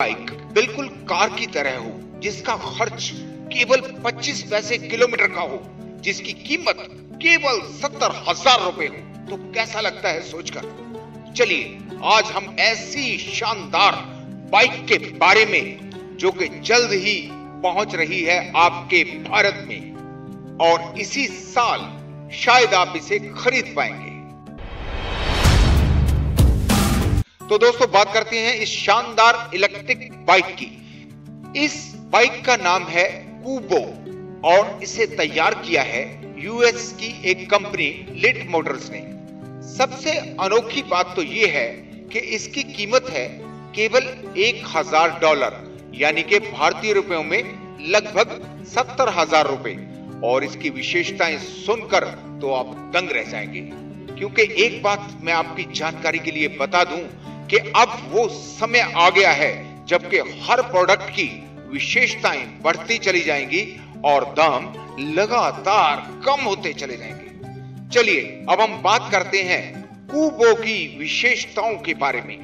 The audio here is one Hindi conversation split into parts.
बाइक बिल्कुल कार की तरह हो, जिसका खर्च केवल 25 पैसे किलोमीटर का हो, जिसकी कीमत केवल सत्तर हज़ार रुपए हो। तो कैसा लगता है सोचकर? चलिए, आज हम ऐसी शानदार बाइक के बारे में, जो कि जल्द ही पहुँच रही है आपके भारत में, और इसी साल शायद आप इसे खरीद पाएँगे। तो दोस्तों, बात करते हैं इस शानदार इलेक्ट्रिक बाइक की। इस बाइक का नाम है कूबो और इसे तैयार किया है यूएस की एक कंपनी लिट मोटर्स ने। सबसे अनोखी बात तो यह है कि इसकी कीमत है केवल एक हज़ार डॉलर, यानी कि भारतीय रुपयों में लगभग सत्तर हज़ार रुपए। और इसकी विशेषताएँ सुनकर तो आप दंग रह जाएँगे। क्योंकि एक बात मैं आपकी जानकारी के लिए बता दूँ कि अब वो समय आ गया है, जबकि हर प्रोडक्ट की विशेषताएँ बढ़ती चली जाएँगी और दाम लगातार कम होते चले जाएँगे। चलिए, अब हम बात करते हैं कूबो की विशेषताओं के बारे में।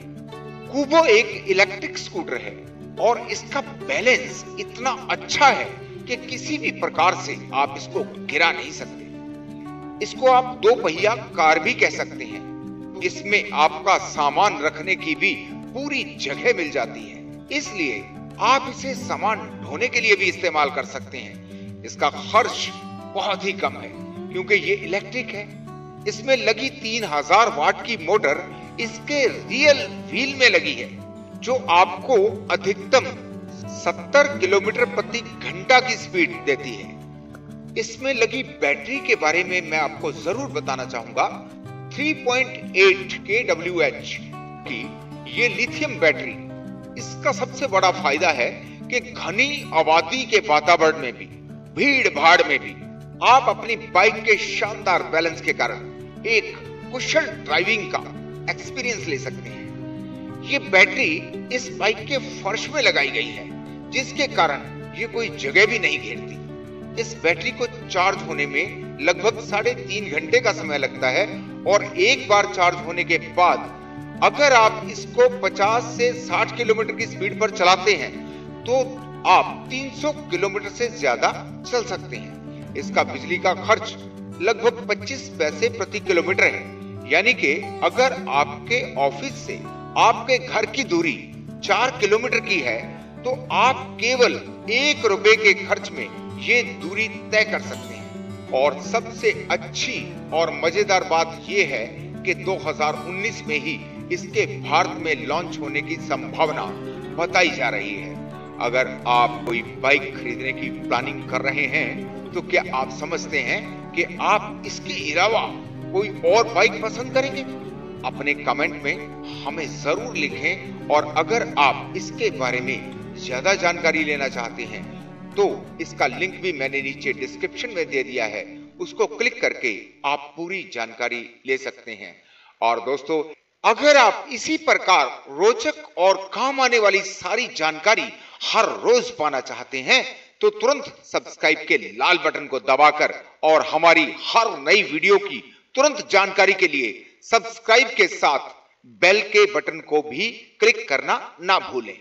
कूबो एक इलेक्ट्रिक स्कूटर है और इसका बैलेंस इतना अच्छा है कि किसी भी प्रकार से आप इसको गिरा नहीं सकते। इसको आप दो पहिया कार भी कह सकते हैं। इसमें आपका सामान रखने की भी पूरी जगह मिल जाती है। इसलिए आप इसे सामान ढोने के लिए भी इस्तेमाल कर सकते हैं। इसका खर्च बहुत ही कम है, क्योंकि ये इलेक्ट्रिक है। इसमें लगी तीन हज़ार वाट की मोटर इसके रियल व्हील में लगी है, जो आपको अधिकतम 70 किलोमीटर प्रति घंटा की स्पीड देती है। इसमें लगी बैटरी के बारे में मैं आपको ज़रूर बताना चाहूँगा। 3.8 kWh की ये लिथियम बैटरी, इसका सबसे बड़ा फ़ायदा है कि घनी आबादी के वातावरण में भी भीड़ भाड़ में भी, आप अपनी बाइक के शानदार बैलेंस के कारण एक कुशल ड्राइविंग का एक्सपीरियंस ले सकते हैं। ये बैटरी इस बाइक के फर्श में लगाई गई है, जिसके कारण ये कोई जगह भी नहीं घेरती। इस बैटरी को चार्ज होने में लगभग साढ़े तीन घंटे का समय लगता है और एक बार चार्ज होने के बाद अगर आप इसको 50 से 60 किलोमीटर की स्पीड पर चलाते हैं तो आप 300 किलोमीटर से ज़्यादा चल सकते हैं। इसका बिजली का खर्च लगभग 25 पैसे प्रति किलोमीटर है। यानी कि अगर आपके ऑफ़िस से आपके घर की दूरी चार किलोमीटर की है तो आप केवल एक रुपए के खर्च में ये दूरी तय कर सकते हैं। और सबसे अच्छी और मज़ेदार बात यह है कि 2019 में ही इसके भारत में लॉन्च होने की संभावना बताई जा रही है। अगर आप कोई बाइक खरीदने की प्लानिंग कर रहे हैं तो क्या आप समझते हैं कि आप इसके अलावा कोई और बाइक पसंद करेंगे? अपने कमेंट में हमें ज़रूर लिखें और अगर आप इसके बारे में ज़्यादा जानकारी लेना चाहते हैं तो इसका लिंक भी मैंने नीचे डिस्क्रिप्शन में दे दिया है। उसको क्लिक करके आप पूरी जानकारी ले सकते हैं। और दोस्तों, अगर आप इसी प्रकार रोचक और काम आने वाली सारी जानकारी हर रोज पाना चाहते हैं तो तुरंत सब्सक्राइब के लाल बटन को दबाकर और हमारी हर नई वीडियो की तुरंत जानकारी के लिए सब्सक्राइब के साथ बेल के बटन को भी क्लिक करना ना भूलें।